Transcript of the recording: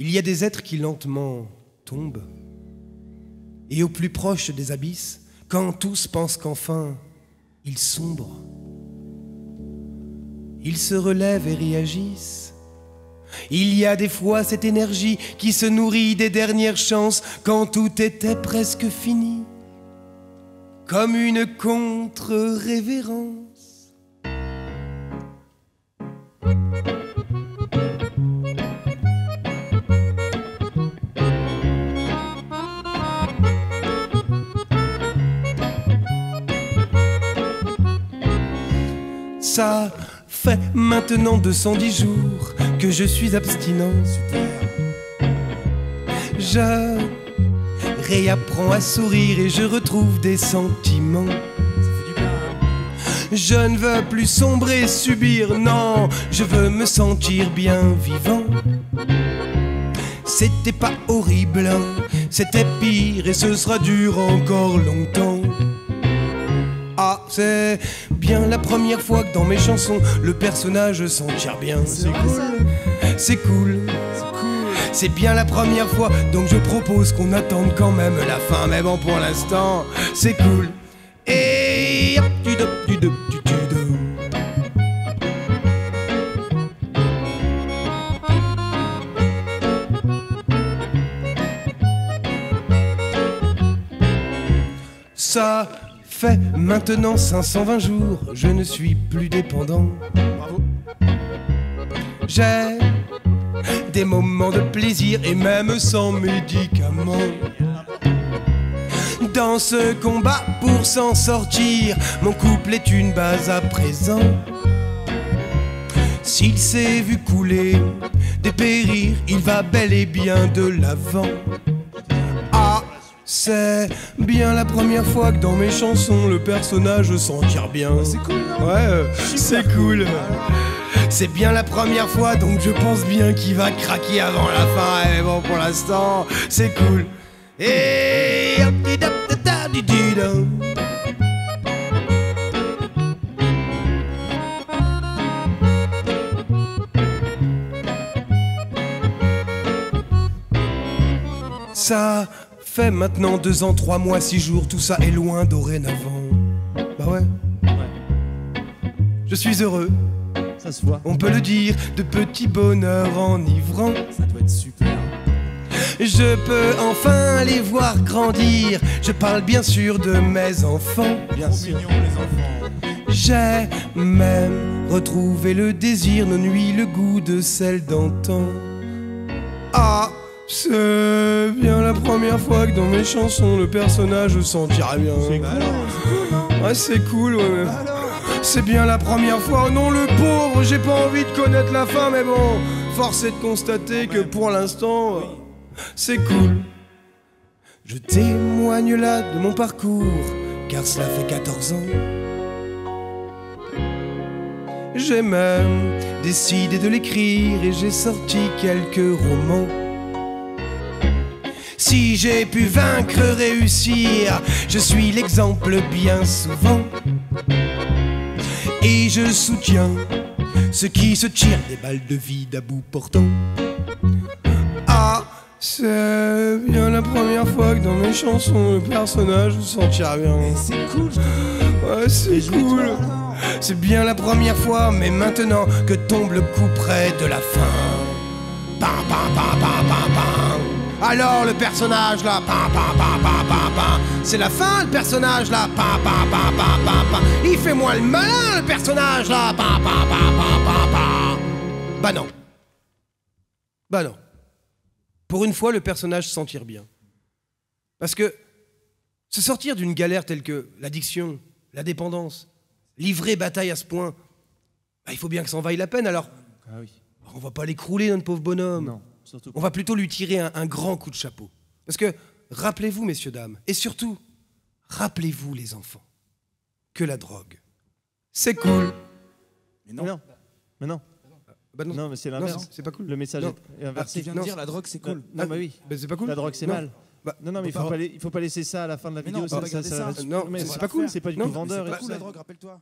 Il y a des êtres qui lentement tombent, et au plus proche des abysses, quand tous pensent qu'enfin ils sombrent, ils se relèvent et réagissent. Il y a des fois cette énergie qui se nourrit des dernières chances quand tout était presque fini, comme une contre-révérence. Ça fait maintenant 210 jours que je suis abstinent. Je réapprends à sourire et je retrouve des sentiments. Je ne veux plus sombrer, subir, non, je veux me sentir bien vivant. C'était pas horrible, c'était pire et ce sera dur encore longtemps. Ah, c'est bien la première fois que dans mes chansons, le personnage s'en tire bien. C'est cool. C'est cool. C'est bien la première fois, donc je propose qu'on attende quand même la fin. Mais bon, pour l'instant, c'est cool. Et du du dop. Ça fait maintenant 520 jours, je ne suis plus dépendant. J'ai des moments de plaisir et même sans médicaments. Dans ce combat pour s'en sortir, mon couple est une base à présent. S'il s'est vu couler, dépérir, il va bel et bien de l'avant. C'est bien la première fois que dans mes chansons le personnage s'en tire bien. C'est cool, Ouais, euh, c'est cool. C'est bien la première fois, donc je pense bien qu'il va craquer avant la fin. Et bon, pour l'instant, c'est cool. Et. Ça fait maintenant deux ans, trois mois, six jours, tout ça est loin dorénavant. Bah ouais. Je suis heureux, Ça se voit. on peut le dire, de petits bonheurs enivrants. Ça doit être super. Je peux enfin les voir grandir. Je parle bien sûr de mes enfants. Bien sûr. J'ai même retrouvé le désir, nos nuits, le goût de celle d'antan. Ah, c'est bien la première fois que dans mes chansons le personnage s'en tire bien. Ouais, c'est cool, ouais. C'est bien la première fois. Oh non, le pauvre, j'ai pas envie de connaître la fin, mais bon, force est de constater que pour l'instant, c'est cool. Je témoigne là de mon parcours, car cela fait 14 ans. J'ai même décidé de l'écrire et j'ai sorti quelques romans. Si j'ai pu vaincre, réussir, je suis l'exemple bien souvent. Et je soutiens ceux qui se tirent des balles de vide à bout portant. Ah, c'est bien la première fois que dans mes chansons le personnage s'en tire bien. C'est cool. Ouais, c'est cool. C'est bien la première fois, mais maintenant que tombe le coup près de la fin. Alors le personnage là, pam, pam, pam, pam, pam, pam. C'est la fin le personnage là, pam, pam, pam, pam, pam, pam. Il fait moins le malin le personnage là, pam, pam, pam, pam, pam, pam. Bah non. Bah non. Pour une fois, le personnage s'en tire bien. Parce que se sortir d'une galère telle que l'addiction, la dépendance, livrer bataille à ce point, bah, il faut bien que ça en vaille la peine. Alors, Ah oui. on va pas l'écrouler, notre pauvre bonhomme. Non, surtout On va plutôt lui tirer un, un grand coup de chapeau. Parce que, rappelez-vous, messieurs, dames, et surtout, rappelez-vous, les enfants, que la drogue, c'est cool. Mais non. non. Mais non. Bah non, Non, mais c'est non, l'inverse. c'est- c'est pas cool. Le message Non. est inversé. tu viens de dire, la drogue c'est cool. Non, mais oui. Bah, c'est pas cool. La drogue, c'est mal. Bah, Non, non, mais il faut bah, pas, la- il faut pas laisser ça à la fin de la Mais vidéo. non, ça, ça, ça- mais c'est pas cool. C'est pas du tout mais vendeur C'est pas cool la drogue, rappelle-toi.